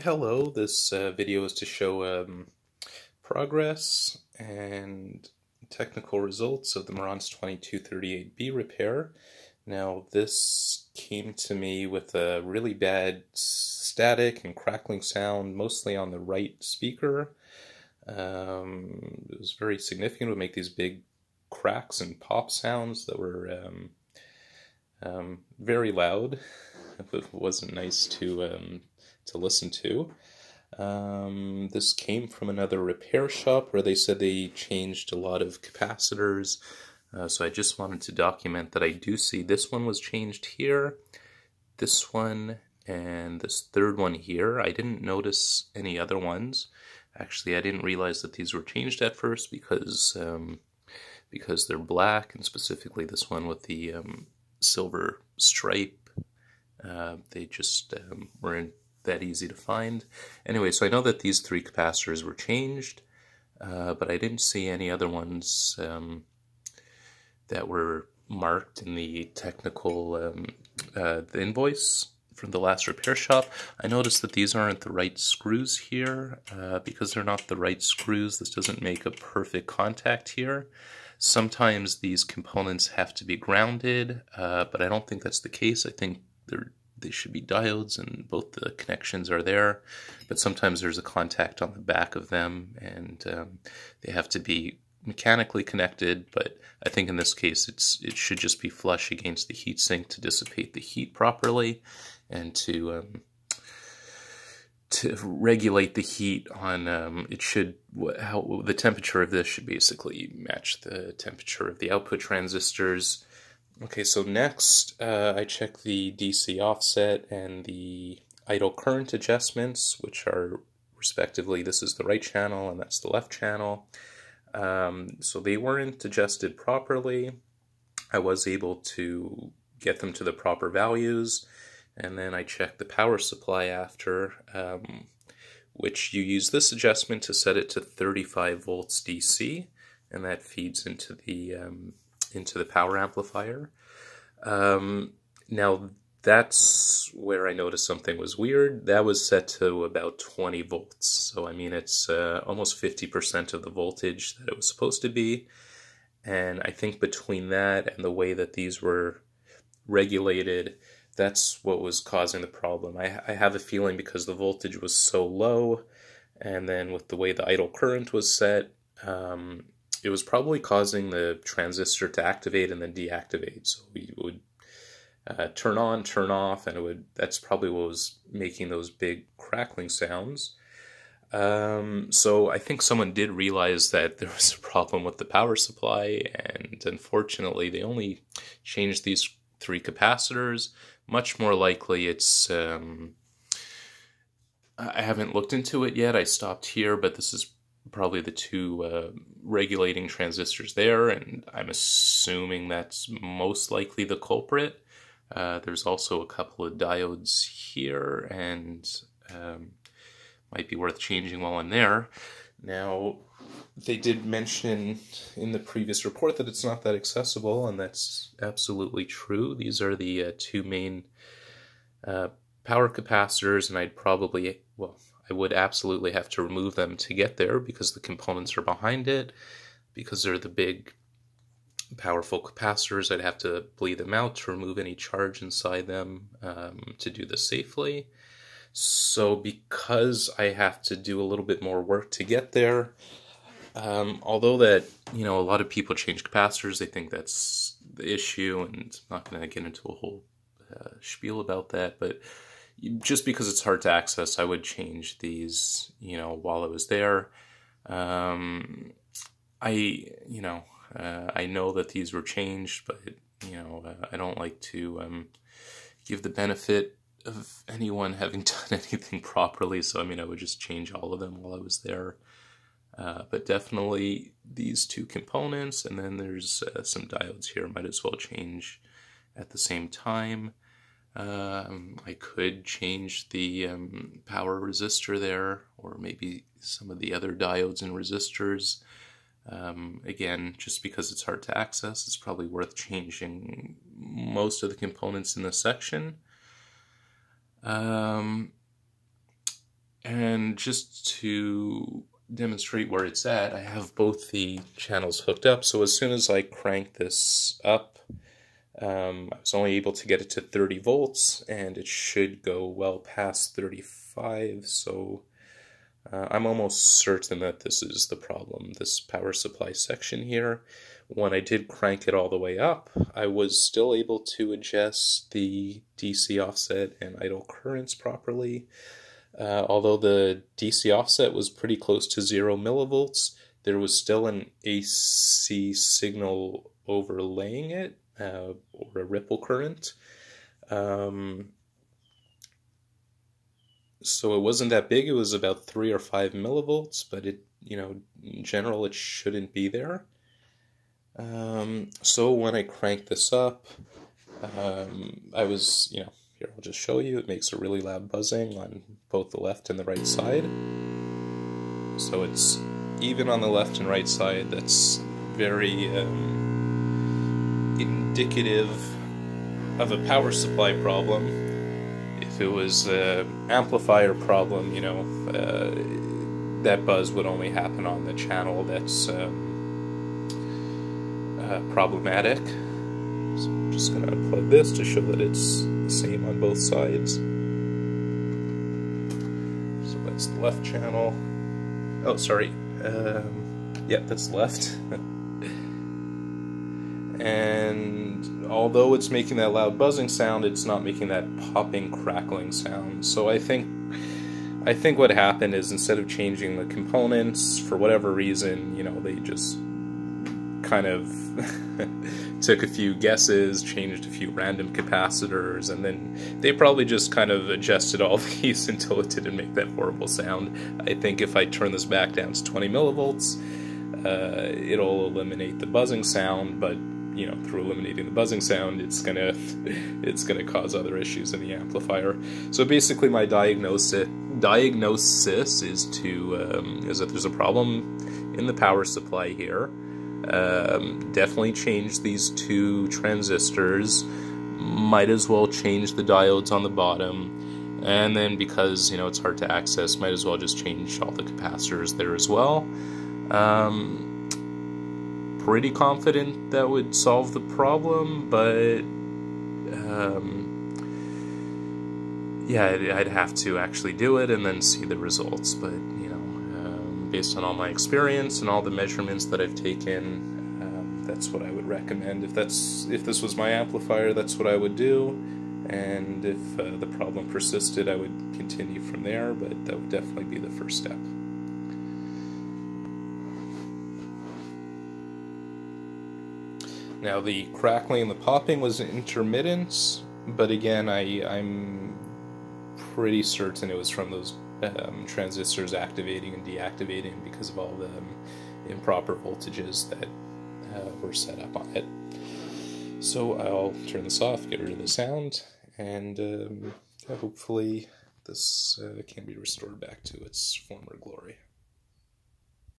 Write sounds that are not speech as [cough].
Hello, this uh, video is to show um, progress and technical results of the Marantz 2238B repair. Now this came to me with a really bad static and crackling sound, mostly on the right speaker. Um, it was very significant, it would make these big cracks and pop sounds that were um, um, very loud. It wasn't nice to um, to listen to. Um, this came from another repair shop where they said they changed a lot of capacitors. Uh, so I just wanted to document that I do see this one was changed here, this one, and this third one here. I didn't notice any other ones. Actually, I didn't realize that these were changed at first because um, because they're black, and specifically this one with the um, silver stripe. Uh, they just um, were in that easy to find. Anyway, so I know that these three capacitors were changed, uh, but I didn't see any other ones um, that were marked in the technical um, uh, the invoice from the last repair shop. I noticed that these aren't the right screws here. Uh, because they're not the right screws, this doesn't make a perfect contact here. Sometimes these components have to be grounded, uh, but I don't think that's the case. I think they're they should be diodes and both the connections are there, but sometimes there's a contact on the back of them and um, they have to be mechanically connected, but I think in this case it's it should just be flush against the heatsink to dissipate the heat properly and to um, to regulate the heat on um, it should how the temperature of this should basically match the temperature of the output transistors Okay, so next uh, I check the DC offset and the idle current adjustments, which are respectively, this is the right channel and that's the left channel. Um, so they weren't adjusted properly. I was able to get them to the proper values, and then I checked the power supply after, um, which you use this adjustment to set it to 35 volts DC, and that feeds into the um, into the power amplifier. Um, now that's where I noticed something was weird. That was set to about 20 volts. So, I mean, it's uh, almost 50% of the voltage that it was supposed to be. And I think between that and the way that these were regulated, that's what was causing the problem. I, I have a feeling because the voltage was so low, and then with the way the idle current was set, um, it was probably causing the transistor to activate and then deactivate. So we would uh, turn on, turn off, and it would. That's probably what was making those big crackling sounds. Um, so I think someone did realize that [laughs] there was a problem with the power supply, and unfortunately, they only changed these three capacitors. Much more likely, it's. Um, I haven't looked into it yet. I stopped here, but this is probably the two uh, regulating transistors there, and I'm assuming that's most likely the culprit. Uh, there's also a couple of diodes here, and um, might be worth changing while I'm there. Now, they did mention in the previous report that it's not that accessible, and that's absolutely true. These are the uh, two main uh, power capacitors, and I'd probably, well, I would absolutely have to remove them to get there because the components are behind it, because they're the big powerful capacitors. I'd have to bleed them out to remove any charge inside them um, to do this safely. So because I have to do a little bit more work to get there, um, although that, you know, a lot of people change capacitors, they think that's the issue, and I'm not going to get into a whole uh, spiel about that, but just because it's hard to access, I would change these, you know, while I was there. Um, I, you know, uh, I know that these were changed, but, you know, uh, I don't like to um, give the benefit of anyone [laughs] having done [laughs] anything properly. So, I mean, I would just change all of them while I was there. Uh, but definitely these two components, and then there's uh, some diodes here, might as well change at the same time. Um, I could change the um, power resistor there, or maybe some of the other diodes and resistors. Um, again, just because it's hard to access, it's probably worth changing most of the components in this section. Um, And just to demonstrate where it's at, I have both the channels hooked up. So as soon as I crank this up, um, I was only able to get it to 30 volts, and it should go well past 35. So uh, I'm almost certain that this is the problem, this power supply section here. When I did crank it all the way up, I was still able to adjust the DC offset and idle currents properly. Uh, although the DC offset was pretty close to zero millivolts, there was still an AC signal overlaying it, uh, or a ripple current. Um, so it wasn't that big. It was about three or five millivolts, but it, you know, in general, it shouldn't be there. Um, so when I cranked this up, um, I was, you know, here I'll just show you. It makes a really loud buzzing on both the left and the right side. So it's even on the left and right side. That's very um, indicative of a power supply problem if it was an amplifier problem, you know, uh, that buzz would only happen on the channel that's um, uh, problematic. So I'm just going to unplug this to show that it's the same on both sides. So that's the left channel. Oh, sorry. Um, yeah, that's left. [laughs] and although it's making that loud buzzing sound, it's not making that popping, crackling sound. So I think I think what happened is instead of changing the components for whatever reason, you know, they just kind of [laughs] took a few guesses, changed a few random capacitors, and then they probably just kind of adjusted all [laughs] these until it didn't make that horrible sound. I think if I turn this back down to 20 millivolts, uh, it'll eliminate the buzzing sound, but you know through eliminating the buzzing sound it's gonna [laughs] it's gonna cause other issues in the amplifier. So basically my diagnosis diagnosis is to um, is that there's a problem in the power supply here. Um, definitely change these two transistors. Might as well change the diodes on the bottom. And then because you know it's hard to access might as well just change all the capacitors there as well. Um, pretty confident that would solve the problem, but um, yeah, I'd have to actually do it and then see the results. But you know, um, based on all my experience and all the measurements that I've taken, um, that's what I would recommend. If that's if this was my amplifier, that's what I would do. And if uh, the problem persisted, I would continue from there. But that would definitely be the first step. Now the crackling and the popping was intermittent, but again, I, I'm pretty certain it was from those um, transistors activating and deactivating because of all the um, improper voltages that uh, were set up on it. So I'll turn this off, get rid of the sound, and um, hopefully this uh, can be restored back to its former glory.